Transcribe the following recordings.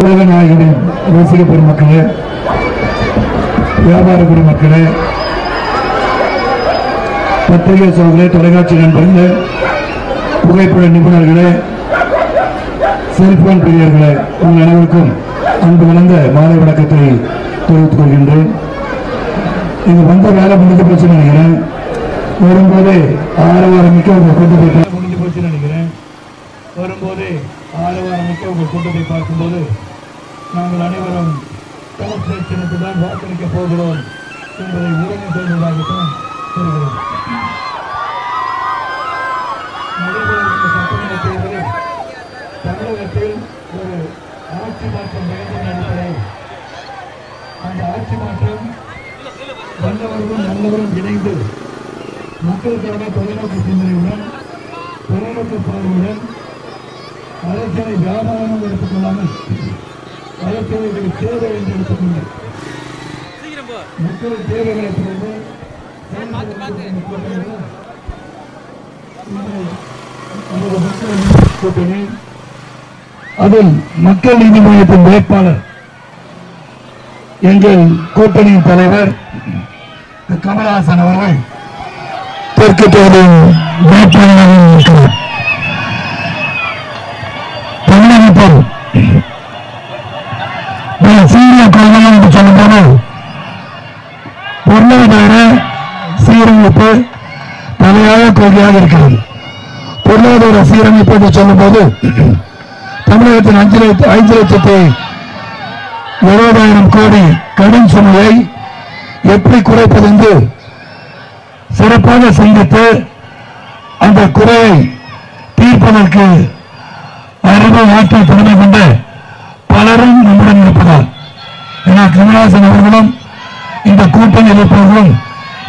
உலக நாயகனின் ரசிக பெருமக்களே வியாபார பெருமக்களே பத்திரிகை சோழர்களே தொலைக்காட்சி நண்பர்களே புகைப்பட நிபுணர்களே செல்போன் பிரியர்களே உங்கள் அனைவருக்கும் அன்பு கலந்த மாலை வணக்கத்தை தெரிவித்துக் கொள்கின்றேன். இங்கு வந்த வேலை முடிஞ்சு பிரச்சனை நினைக்கிறேன். வரும்போதே ஆரவாரமிக்க உங்கள் கூட்டத்தை பா- முடிஞ்சு போச்சுன்னு நினைக்கிறேன். வரும்போதே ஆரவாரமிக்க உங்கள் கூட்டத்தை பார்க்கும்போது நாங்கள் அனைவரும் கலெக்டர் சின்னத்தில் தான் வாக்களிக்க போகிறோம் என்பதை உறுதி செய்வதாகத்தான் தெரிகிறோம் நடைபெறவுள்ள சட்டமன்ற தேர்தலில் தமிழகத்தில் ஒரு ஆட்சி மாற்றம் வேண்டும் அடிப்படையில் அந்த ஆட்சி மாற்றம் வல்லவர்களும் நல்லவரும் இணைந்து மக்களுக்காக தொலைநோக்கு சிந்தனையுடன் தொலைநோக்கு பார்வையுடன் அரசியலை வியாபாரம் எடுத்துக்கொள்ளாமல் அரசியலை ஒரு சேவை என்று எடுத்துக்கொண்டு மக்களின் தேவைகளை புரிந்து கூட்டணி அதில் மக்கள் நீதி மையத்தின் வேட்பாளர் எங்கள் கூட்டணியின் தலைவர் கமலஹாசன் அவர்கள் தெற்கு தேர்தல் வேட்பாளராக இருக்கிறார் தமிழகத்தில் நான் சீரிய கொள்கை என்று சொல்லும்போது பொருளாதார சீரமைப்பு கேள்வியாக இருக்கிறது. பொருளாதார சீரமைப்பு என்று சொல்லும் போது தமிழகத்தின் அஞ்சு லட்ச ஐந்து லட்சத்தி எழுபதாயிரம் கோடி கடன் சுமையை எப்படி குறைப்பது என்று சிறப்பாக சிந்தித்து அந்த குறையை தீர்ப்பதற்கு அறிவு ஆற்றல் திறமை கொண்ட பலரும் நம்முடன் இருப்பதால் ஏன்னா கமலஹாசன் அவர்களும் இந்த கூட்டணி இருப்பவர்களும்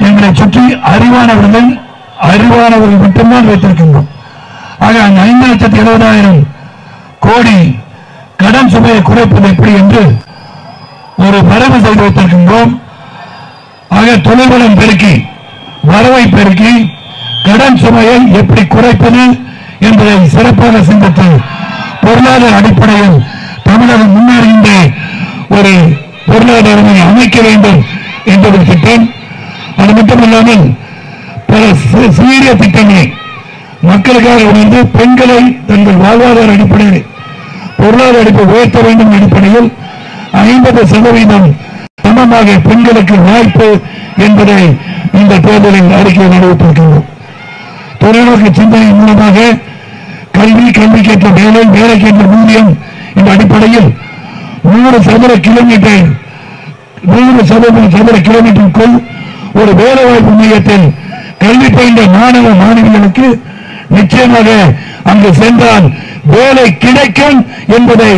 எங்களை சுற்றி அறிவானவர்கள் அறிவானவர்கள் மட்டும்தான் வைத்திருக்கின்றோம். ஆக அந்த ஐந்து லட்சத்தி எழுபதாயிரம் கோடி கடன் சுமையை குறைப்பது எப்படி என்று ஒரு வரவு செய்து வைத்திருக்கின்றோம். ஆக தொழில்வளம் பெருக்கி வரவை பெருக்கி கடன் சுமையை எப்படி குறைப்பது என்பதை சிறப்பாக சிந்தித்து பொருளாதார அடிப்படையில் தமிழகம் முன்னேறுகின்ற ஒரு பொருளாதாரத்தை அமைக்க வேண்டும் என்பது திட்டம் அது மட்டுமல்லாமல் சீரிய திட்டங்களை மக்களுக்காக வந்து பெண்களை தங்கள் வாழ்வாதார அடிப்படையில் பொருளாதார அடிப்பை உயர்த்த வேண்டும் அடிப்படையில் ஐம்பது சதவீதம் சமமாக பெண்களுக்கு வாய்ப்பு என்பதை இந்த தேர்தலில் அறிக்கை அறிவித்திருக்கின்றோம் தொலைநோக்கு சிந்தனை மூலமாக கல்வி கல்விக்கேற்ற வேலை வேலைக்கேற்ற ஊதியம் என்ற அடிப்படையில் நூறு சதுர கிலோமீட்டர் நூறு சதுர சதுர கிலோமீட்டருக்குள் ஒரு வேலைவாய்ப்பு மையத்தில் கல்வி பயின்ற மாணவ மாணவிகளுக்கு நிச்சயமாக அங்கு சென்றால் வேலை கிடைக்கும் என்பதை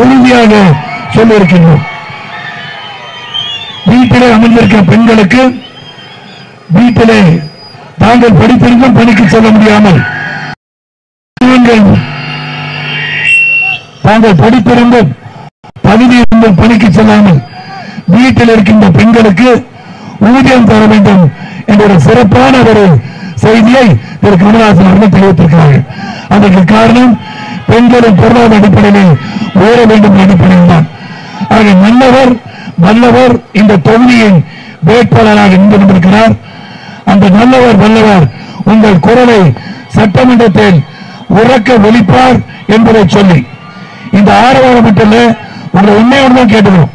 உறுதியாக சொல்லியிருக்கின்றோம். வீட்டிலே அமர்ந்திருக்கிற பெண்களுக்கு வீட்டிலே தாங்கள் படித்திருந்தும் பணிக்கு செல்ல முடியாமல் தாங்கள் படித்திருந்தும் பகுதியிருந்தும் பணிக்கு செல்லாமல் வீட்டில் இருக்கின்ற பெண்களுக்கு ஊதியம் தர வேண்டும் என்ற ஒரு சிறப்பான ஒரு செய்தியை திரு கமலஹாசன் அவர்கள் தெரிவித்திருக்கிறார்கள். அதற்கு காரணம் பெண்களின் பொருளாதார அடிப்படையில் உயர வேண்டும் அடிப்படையில் தான். அவர்கள் நல்லவர் வல்லவர் இந்த தொகுதியின் வேட்பாளராக நின்று கொண்டிருக்கிறார். அந்த நல்லவர் வல்லவர் உங்கள் குரலை சட்டமன்றத்தில் உறக்க வெளிப்பார் என்பதை சொல்லி இந்த ஆரவாரம் மட்டும் உங்களை உண்மையோடு தான் கேட்டுக்கிறோம்.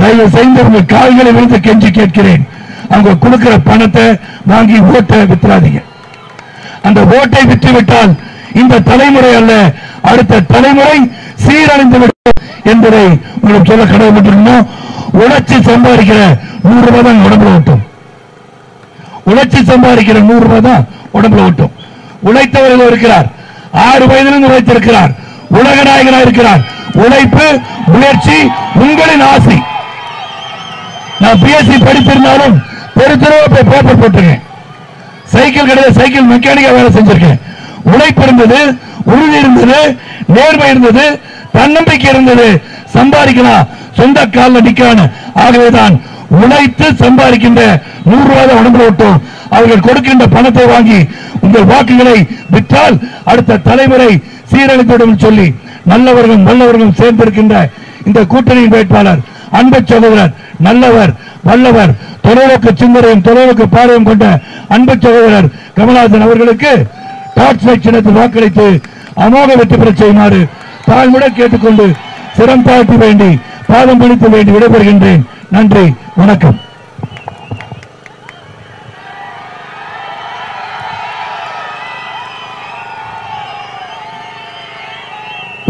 தயவு செய்து உங்கள் கால்களை விழுந்து கெஞ்சி கேட்கிறேன். அவங்க கொடுக்கிற பணத்தை வாங்கி ஓட்டை வித்துறாதீங்க. அந்த ஓட்டை விற்று விட்டால் இந்த தலைமுறை அல்ல அடுத்த தலைமுறை சீரழிந்து விடும் என்பதை உங்களுக்கு சொல்ல கடவுள் உழைச்சி சம்பாதிக்கிற நூறு ரூபாய் தான் உடம்புல ஓட்டும் உழைச்சி சம்பாதிக்கிற நூறு ரூபாய் தான் உடம்புல ஓட்டும் உழைத்தவர்கள் இருக்கிறார். ஆறு வயதிலிருந்து உழைத்திருக்கிறார். உலக நாயகனாக இருக்கிறார். உழைப்பு முயற்சி உங்களின் ஆசை. நான் பிஎஸ்சி படித்திருந்தாலும் தெரு போய் பேப்பர் போட்டிருக்கேன். சைக்கிள் கிடையாது சைக்கிள் மெக்கானிக்கா வேலை செஞ்சிருக்கேன். உழைப்பு இருந்தது உறுதி இருந்தது நேர்மை இருந்தது தன்னம்பிக்கை இருந்தது. சம்பாதிக்கலாம் சொந்த காலில் நிக்கான ஆகவேதான் உழைத்து சம்பாதிக்கின்ற நூறு ரூபாய் உடம்புல விட்டோம் அவர்கள் கொடுக்கின்ற பணத்தை வாங்கி உங்கள் வாக்குகளை விற்றால் அடுத்த தலைமுறை சீரழித்துவிடும் சொல்லி நல்லவர்களும் நல்லவர்களும் சேர்ந்திருக்கின்ற இந்த கூட்டணியின் வேட்பாளர் அன்பு சகோதரர் நல்லவர் வல்லவர் தொலைநோக்கு சிந்தனையும் தொலைநோக்கு பார்வையும் கொண்ட அன்பு சகோதரர் கமலஹாசன் அவர்களுக்கு டார்ச் லைட் சின்னத்தில் வாக்களித்து அமோக வெற்றி பெற செய்யுமாறு தாழ்முட கேட்டுக்கொண்டு சிரம் தாழ்த்தி வேண்டி பாதம் பிடித்து வேண்டி விடைபெறுகின்றேன். நன்றி வணக்கம்.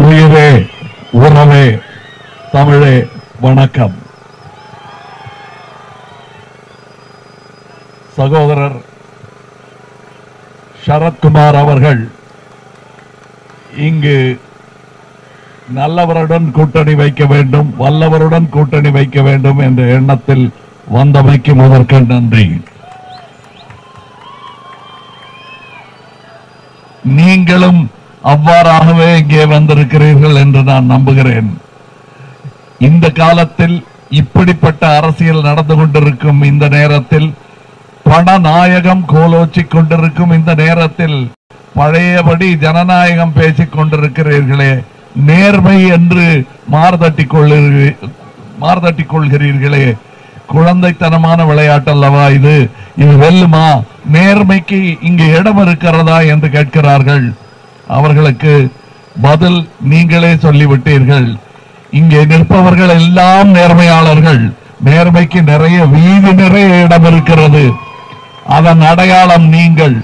உயிரே உறவே தமிழே வணக்கம். சகோதரர் சரத்குமார் அவர்கள் இங்கு நல்லவருடன் கூட்டணி வைக்க வேண்டும் வல்லவருடன் கூட்டணி வைக்க வேண்டும் என்ற எண்ணத்தில் வந்தமைக்கு முதற்கு நன்றி. நீங்களும் அவ்வாறாகவே இங்கே வந்திருக்கிறீர்கள் என்று நான் நம்புகிறேன். இந்த காலத்தில் இப்படிப்பட்ட அரசியல் நடந்து கொண்டிருக்கும் இந்த நேரத்தில் பணநாயகம் கோலோச்சிக் கொண்டிருக்கும் இந்த நேரத்தில் பழையபடி ஜனநாயகம் பேசிக் கொண்டிருக்கிறீர்களே நேர்மை என்று மார்தட்டிக் கொள்ளுகிறீ- மார்தட்டிக் கொள்கிறீர்களே குழந்தைத்தனமான விளையாட்டு அல்லவா இது? இது வெல்லுமா? நேர்மைக்கு இங்கு இடம் இருக்கிறதா என்று கேட்கிறார்கள். அவர்களுக்கு பதில் நீங்களே சொல்லிவிட்டீர்கள். இங்கே நிற்பவர்கள் எல்லாம் நேர்மையாளர்கள். நேர்மைக்கு நிறைய வீதி நிறைய இடம் இருக்கிறது. அதன் அடையாளம் நீங்கள்.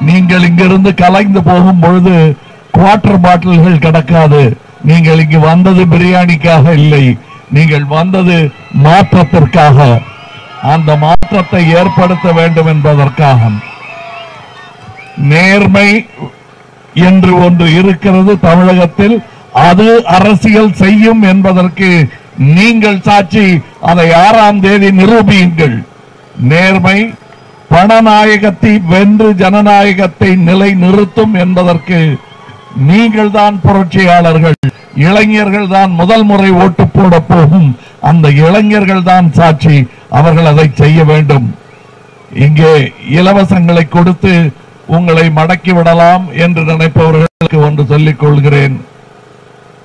நீங்கள் இங்கிருந்து கலைந்து போகும் பொழுது குவார்டர் பாட்டில்கள் கிடக்காது. நீங்கள் இங்கு வந்தது பிரியாணிக்காக இல்லை. நீங்கள் வந்தது மாற்றத்திற்காக. அந்த மாற்றத்தை ஏற்படுத்த வேண்டும் என்பதற்காக. நேர்மை என்று ஒன்று இருக்கிறது தமிழகத்தில். அது அரசியல் செய்யும் என்பதற்கு நீங்கள் சாட்சி. அதை ஆறாம் தேதி நிரூபியுங்கள். நேர்மை பணநாயகத்தை வென்று ஜனநாயகத்தை நிலை நிறுத்தும் என்பதற்கு நீங்கள் தான் புரட்சியாளர்கள் இளைஞர்கள் தான் முதல் முறை ஓட்டு போட போகும். அந்த இளைஞர்கள் தான் சாட்சி அவர்கள் அதை செய்ய வேண்டும். இங்கே இலவசங்களை கொடுத்து உங்களை மடக்கி விடலாம் என்று நினைப்பவர்களுக்கு ஒன்று சொல்லிக் கொள்கிறேன்.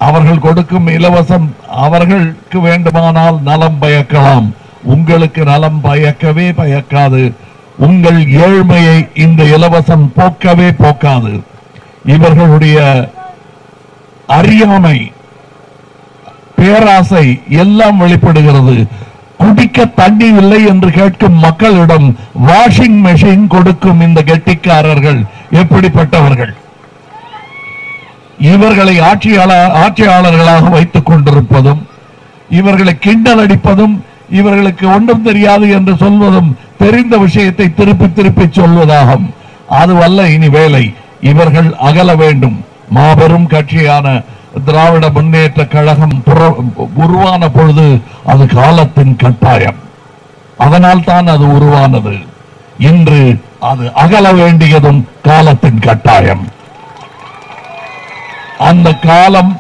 அவர்கள் கொடுக்கும் இலவசம் அவர்களுக்கு வேண்டுமானால் நலம் பயக்கலாம். உங்களுக்கு நலம் பயக்கவே பயக்காது. உங்கள் ஏழ்மையை இந்த இலவசம் போக்கவே போக்காது. இவர்களுடைய அறியாமை பேராசை எல்லாம் வெளிப்படுகிறது. குடிக்க தண்ணி இல்லை என்று கேட்கும் மக்களிடம் வாஷிங் மெஷின் கொடுக்கும் இந்த கெட்டிக்காரர்கள் எப்படிப்பட்டவர்கள்? இவர்களை ஆட்சியாளர் ஆட்சியாளர்களாக வைத்துக் கொண்டிருப்பதும் இவர்களை கிண்டல் அடிப்பதும் இவர்களுக்கு ஒன்றும் தெரியாது என்று சொல்வதும் தெரிந்த விஷயத்தை திருப்பி திருப்பி சொல்வதாகும். அதுவல்ல இனி வேலை இவர்கள் அகல வேண்டும். மாபெரும் கட்சியான திராவிட முன்னேற்ற கழகம் உருவான பொழுது அது காலத்தின் கட்டாயம். அதனால் தான் அது உருவானது. இன்று அது அகல வேண்டியதும் காலத்தின் கட்டாயம். அந்த காலம்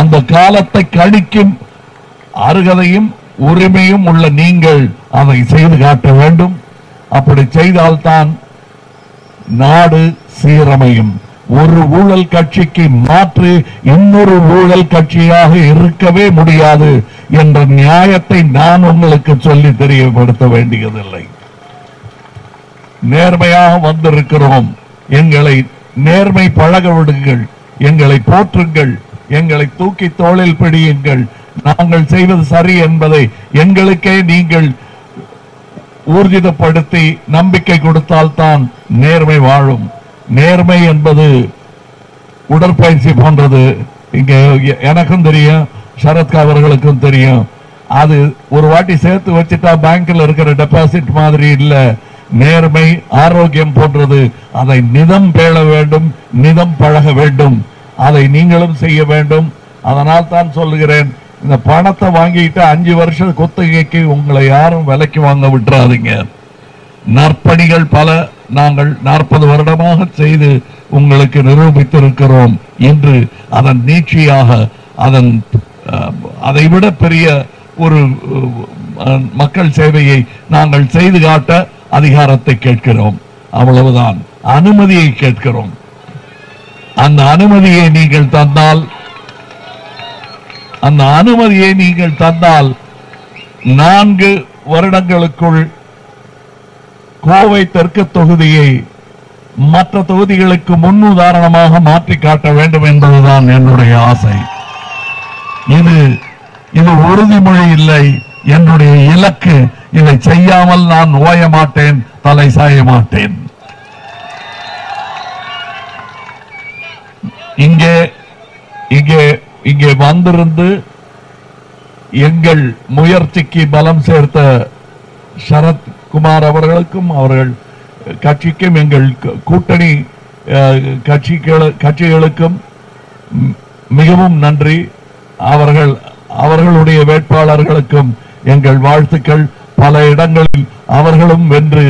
அந்த காலத்தை கணிக்கும் அருகதையும் உரிமையும் உள்ள நீங்கள் அதை செய்து காட்ட வேண்டும். அப்படி செய்தால்தான் நாடு சீரமையும். ஒரு ஊழல் கட்சிக்கு மாற்று இன்னொரு ஊழல் கட்சியாக இருக்கவே முடியாது என்ற நியாயத்தை நான் உங்களுக்கு சொல்லி தெரியப்படுத்த வேண்டியதில்லை. நேர்மையாக வந்திருக்கிறோம். எங்களை நேர்மை பழக விடுங்கள். எங்களை போற்றுங்கள். எங்களை தூக்கி தோளில் பிடியுங்கள். நாங்கள் செய்வது சரி என்பதை எங்களுக்கே நீங்கள் ஊர்ஜிதப்படுத்தி நம்பிக்கை கொடுத்தால்தான் நேர்மை வாழும். நேர்மை என்பது உடற்பயிற்சி போன்றது. இங்க எனக்கும் தெரியும் சரத்கா அவர்களுக்கும் தெரியும். அது ஒரு வாட்டி சேர்த்து வச்சுட்டா பேங்க்ல இருக்கிற டெபாசிட் மாதிரி இல்ல. நேர்மை ஆரோக்கியம் போன்றது. அதை நிதம் பேழ வேண்டும் நிதம் பழக வேண்டும். அதை நீங்களும் செய்ய வேண்டும். அதனால் தான் சொல்லுகிறேன் இந்த பணத்தை வாங்கிட்டு அஞ்சு வருஷம் குத்தகைக்கு உங்களை யாரும் விலைக்கு வாங்க விட்டுறாதீங்க. நற்பணிகள் பல நாங்கள் நாற்பது வருடமாக செய்து உங்களுக்கு நிரூபித்திருக்கிறோம் என்று அதன் நீட்சியாக அதன் அஹ், அதைவிட பெரிய ஒரு மக்கள் சேவையை நாங்கள் செய்து காட்ட அதிகாரத்தை கேட்கிறோம். அவ்வளவுதான். அனுமதியை கேட்கிறோம். அந்த அனுமதியை நீங்கள் தந்தால் அந்த அனுமதியை நீங்கள் தந்தால் நான்கு வருடங்களுக்குள் கோவை தெற்கு தொகுதியை மற்ற தொகுதிகளுக்கு முன்னுதாரணமாக மாற்றி காட்ட வேண்டும் என்பதுதான் என்னுடைய ஆசை. இது இது உறுதிமொழி இல்லை. என்னுடைய இலக்கு. இதை செய்யாமல் நான் ஓய மாட்டேன் தலை சாய மாட்டேன். இங்கே இங்கே இங்கே வந்திருந்து எங்கள் முயற்சிக்கு பலம் சேர்த்த சரத்குமார் அவர்களுக்கும் அவர்கள் கட்சிக்கும் எங்கள் கூட்டணி கட்சிகளுக்கும் மிகவும் நன்றி. அவர்கள் அவர்களுடைய வேட்பாளர்களுக்கும் எங்கள் வாழ்த்துக்கள். பல இடங்களில் அவர்களும் வென்று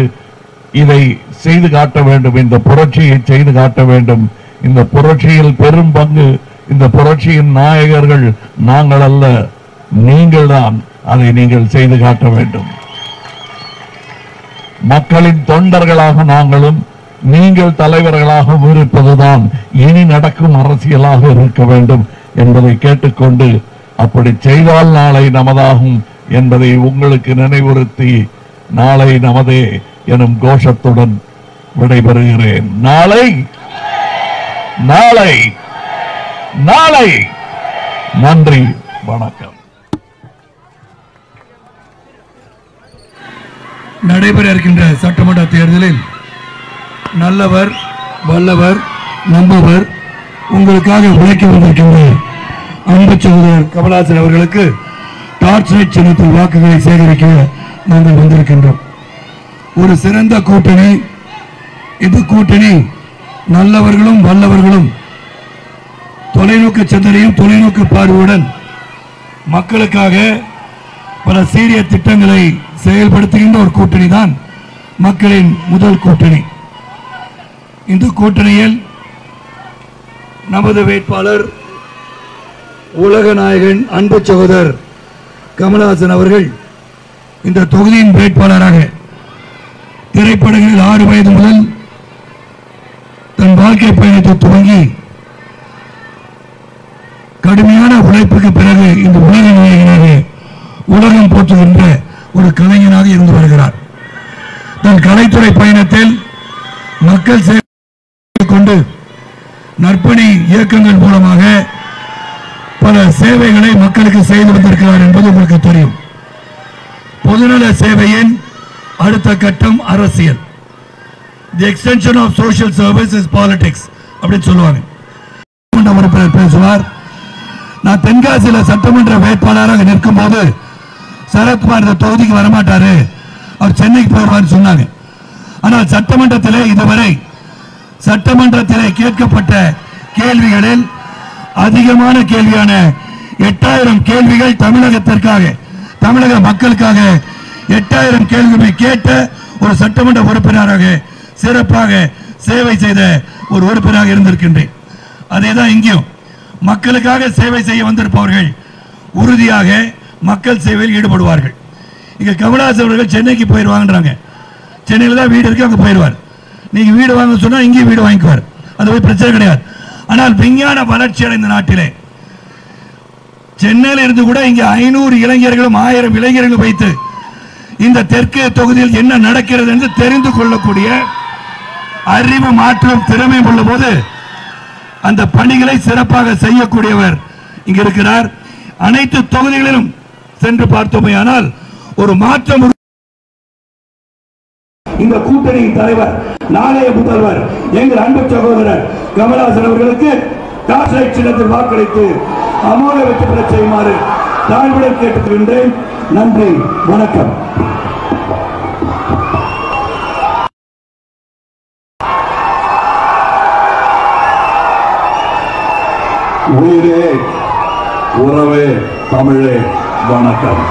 இதை செய்து காட்ட வேண்டும். இந்த புரட்சியை செய்து காட்ட வேண்டும். இந்த புரட்சியில் பெரும் பங்கு இந்த புரட்சியின் நாயகர்கள் நாங்கள் அல்ல நீங்கள் தான் அதை நீங்கள் செய்து காட்ட வேண்டும். மக்களின் தொண்டர்களாக நாங்களும் நீங்கள் தலைவர்களாகவும் இருப்பதுதான் இனி நடக்கும் அரசியலாக இருக்க வேண்டும் என்பதை கேட்டுக்கொண்டு அப்படி செய்தால் நாளை நமதாகும் என்பதை உங்களுக்கு நினைவுறுத்தி நாளை நமதே எனும் கோஷத்துடன் விடைபெறுகிறேன். நாளை நாளை நாளை நன்றி வணக்கம். நடைபெற இருக்கின்ற சட்டமன்ற தேர்தலில் நல்லவர் வல்லவர் நம்பவர் உங்களுக்காக உழைக்க வந்திருக்கின்ற அன்பு சகோதரர் கமலாசன் அவர்களுக்கு டார்ச் லைட் சின்னத்தில் வாக்குகளை சேகரிக்க நாங்கள் வந்திருக்கின்றோம். ஒரு சிறந்த கூட்டணி இந்த கூட்டணி நல்லவர்களும் வல்லவர்களும் தொலைநோக்கு சிந்தனையும் தொலைநோக்கு பார்வையுடன் மக்களுக்காக பல சீரிய திட்டங்களை செயல்படுத்துகின்ற ஒரு கூட்டணி தான் மக்களின் முதல் கூட்டணி. இந்த கூட்டணியில் நமது வேட்பாளர் உலக நாயகன் அன்பு சகோதரர் கமலஹாசன் அவர்கள் இந்த தொகுதியின் வேட்பாளராக திரைப்படங்களில் ஆறு வயது முதல் தன் வாழ்க்கை பயணத்தை துவங்கி கடுமையான உழைப்புக்கு பிறகு இந்த உலக நாயகனாக உலகம் போற்றுகின்ற ஒரு கலைஞனாக இருந்து வருகிறார். தன் கலைத்துறை பயணத்தில் மக்கள் சேவை கொண்டு நற்பணி இயக்கங்கள் மூலமாக பல சேவைகளை மக்களுக்கு செய்து வந்திருக்கிறார் என்பது உங்களுக்கு தெரியும். பொதுநல சேவையின் அடுத்த கட்டம் அரசியல். The extension of social service is politics அப்படின்னு சொல்லுவாங்க. உறுப்பினர் பேசுவார். நான் தென்காசியில சட்டமன்ற வேட்பாளராக நிற்கும் போது சரத்குமார் இந்த தொகுதிக்கு வரமாட்டாரு. அவர் சென்னைக்கு போயிடுவார்னு சொன்னாங்க. ஆனால் சட்டமன்றத்திலே இதுவரை சட்டமன்றத்திலே கேட்கப்பட்ட கேள்விகளில் அதிகமான கேள்வியான எட்டாயிரம் கேள்விகள் தமிழகத்திற்காக தமிழக மக்களுக்காக எட்டாயிரம் கேள்விகளை கேட்ட ஒரு சட்டமன்ற உறுப்பினராக சிறப்பாக சேவை செய்த ஒரு உறுப்பினராக இருந்திருக்கின்றேன். அதே தான் இங்கேயும். மக்களுக்காக சேவை செய்ய வந்திருப்பவர்கள் உறுதியாக மக்கள் சேவையில் ஈடுபடுவார்கள். இங்க கமலஹாசன் அவர்கள் சென்னைக்கு போயிடுவாங்கன்றாங்க சென்னையில் தான் வீடு இருக்கு அங்கே போயிடுவார் நீங்க வீடு வாங்க சொன்னா இங்கேயும் வீடு வாங்கிக்குவார். அது போய் பிரச்சனை கிடையாது. ஆனால் விஞ்ஞான வளர்ச்சி அடைந்த நாட்டிலே சென்னையில் இருந்து கூட இங்க ஐநூறு இளைஞர்களும் ஆயிரம் இளைஞர்களும் வைத்து இந்த தெற்கு தொகுதியில் என்ன நடக்கிறது என்று தெரிந்து கொள்ளக்கூடிய அறிவு மாற்றம் திறமை உள்ள போது அந்த பணிகளை சிறப்பாக செய்யக்கூடியவர் இங்க இருக்கிறார். அனைத்து தொகுதிகளிலும் சென்று பார்த்தோமேயானால் ஒரு மாற்றம் இந்த கூட்டணியின் தலைவர் நாளைய முதல்வர் எங்கள் அன்பு சகோதரர் கமலாசன் அவர்களுக்கு டாஸ்லைட் சின்னத்தில் வாக்களித்து அமோக வெற்றி பெற செய்யுமாறு தாழ்வுடன் கேட்டுக்கொள்கின்றேன். நன்றி வணக்கம். உயிரே உறவே தமிழே வணக்கம்.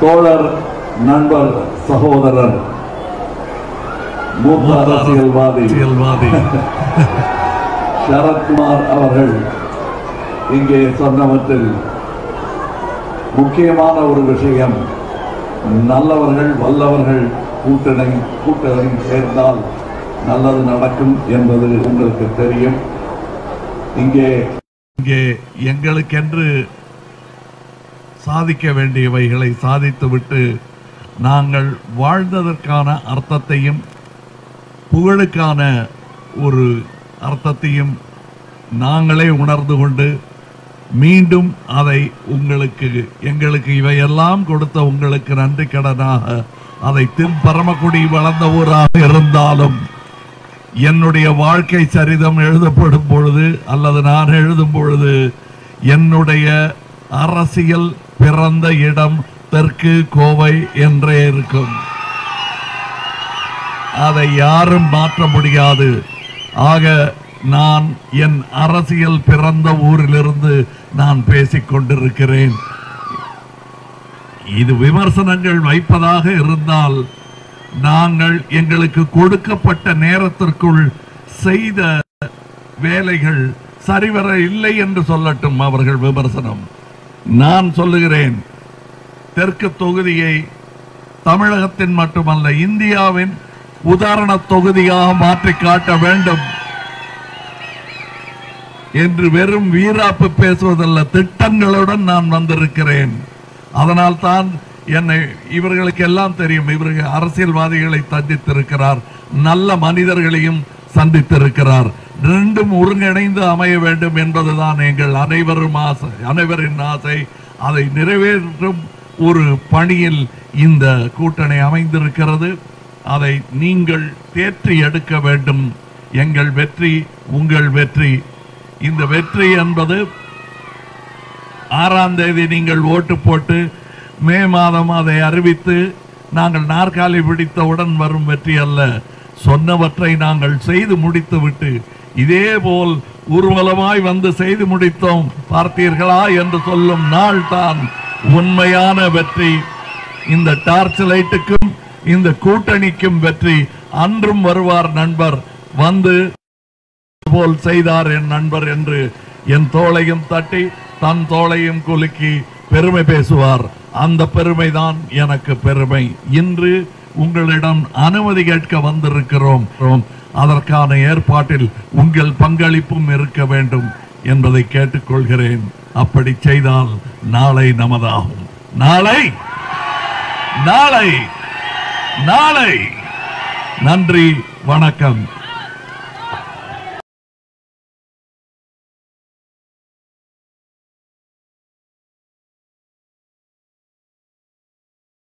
தோழர் நண்பர் சகோதரர் மூத்த அரசியல்வாதி சரத்குமார் அவர்கள் இங்கே சொன்னவற்றில் முக்கியமான ஒரு விஷயம் நல்லவர்கள் வல்லவர்கள் கூட்டணி கூட்டணி சேர்ந்தால் நல்லது நடக்கும் என்பது உங்களுக்கு தெரியும். இங்கே இங்கே எங்களுக்கென்று சாதிக்க வேண்டியவைகளை சாதித்துவிட்டு நாங்கள் வாழ்ந்ததற்கான அர்த்தத்தையும் புகழுக்கான ஒரு அர்த்தத்தையும் நாங்களே உணர்ந்து கொண்டு மீண்டும் அதை உங்களுக்கு எங்களுக்கு இவையெல்லாம் கொடுத்த உங்களுக்கு நன்றி கடனாக அதை தின் பரமக்குடி வளர்ந்த ஊராக இருந்தாலும் என்னுடைய வாழ்க்கை சரிதம் எழுதப்படும் பொழுது அல்லது நான் எழுதும் பொழுது என்னுடைய அரசியல் பிறந்த இடம் தெற்கு கோவை என்றே இருக்கும். அதை யாரும் மாற்ற முடியாது. ஆக நான் என் அரசியல் பிறந்த ஊரிலிருந்து நான் பேசிக் கொண்டிருக்கிறேன். இது விமர்சனங்கள் வைப்பதாக இருந்தால் நாங்கள் எங்களுக்கு கொடுக்கப்பட்ட நேரத்திற்குள் செய்த வேலைகள் சரிவர இல்லை என்று சொல்லட்டும் அவர்கள் விமர்சனம். நான் சொல்லுகிறேன் தெற்கு தொகுதியை தமிழகத்தின் மட்டுமல்ல இந்தியாவின் உதாரண தொகுதியாக மாற்றி காட்ட வேண்டும் என்று வெறும் வீராப்பு பேசுவதல்ல திட்டங்களுடன் நான் வந்திருக்கிறேன். அதனால் தான் என்னை இவர்களுக்கு எல்லாம் தெரியும். இவர்கள் அரசியல்வாதிகளை சந்தித்திருக்கிறார். நல்ல மனிதர்களையும் சந்தித்திருக்கிறார். ரெண்டும் ஒருங்கிணைந்து அமைய வேண்டும் என்பதுதான் எங்கள் அனைவரும் ஆசை. அனைவரின் ஆசை. அதை நிறைவேற்றும் ஒரு பணியில் இந்த கூட்டணி அமைந்திருக்கிறது. அதை நீங்கள் தேற்றி எடுக்க வேண்டும். எங்கள் வெற்றி உங்கள் வெற்றி. இந்த வெற்றி என்பது ஆறாம் தேதி நீங்கள் ஓட்டு போட்டு மே மாதம் அதை அறிவித்து நாங்கள் நாற்காலி பிடித்தவுடன் வரும் வெற்றி அல்ல. சொன்னவற்றை நாங்கள் செய்து முடித்துவிட்டு இதே போல் ஊர்வலமாய் வந்து செய்து முடித்தோம். பார்த்தீர்களா என்று சொல்லும் நாள் தான் உண்மையான வெற்றி. இந்த டார்ச் லைட்டுக்கும் இந்த கூட்டணிக்கும் வெற்றி. அன்றும் வருவார் நண்பர். வந்து போல் செய்தார் என் நண்பர் என்று என் தோளையும் தட்டி தன் தோளையும் குலுக்கி பெருமை பேசுவார். அந்த பெருமைதான் எனக்கு பெருமை. இன்று உங்களிடம் அனுமதி கேட்க வந்திருக்கிறோம். அதற்கான ஏற்பாட்டில் உங்கள் பங்களிப்பும் இருக்க வேண்டும் என்பதை கேட்டுக்கொள்கிறேன். அப்படி செய்தால் நாளை நமதாகும். நாளை! நாளை! நாளை! நன்றி வணக்கம்.